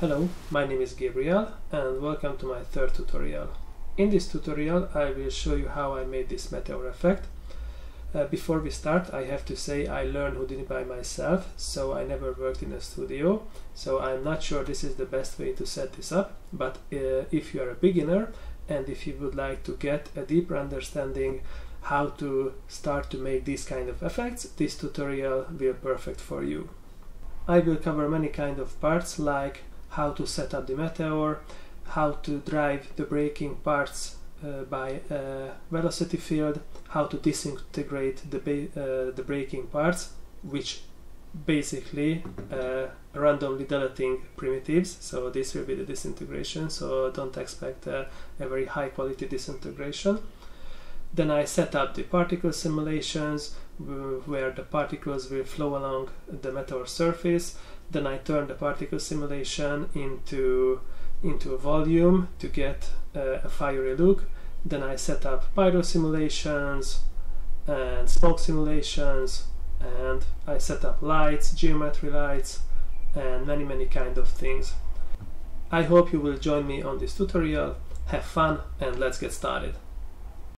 Hello, my name is Gabriel and welcome to my third tutorial. In this tutorial I will show you how I made this meteor effect. Uh, before we start I have to say I learned Houdini by myself so I never worked in a studio so I'm not sure this is the best way to set this up but uh, if you are a beginner and if you would like to get a deeper understanding how to start to make these kind of effects this tutorial will be perfect for you. I will cover many kind of parts like how to set up the meteor, how to drive the breaking parts uh, by a velocity field, how to disintegrate the, uh, the breaking parts, which basically uh, randomly deleting primitives. So this will be the disintegration. So don't expect a very high quality disintegration then I set up the particle simulations where the particles will flow along the meteor surface then I turn the particle simulation into into a volume to get uh, a fiery look then I set up pyro simulations and smoke simulations and I set up lights, geometry lights and many many kind of things. I hope you will join me on this tutorial, have fun and let's get started.